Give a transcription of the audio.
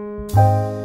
you.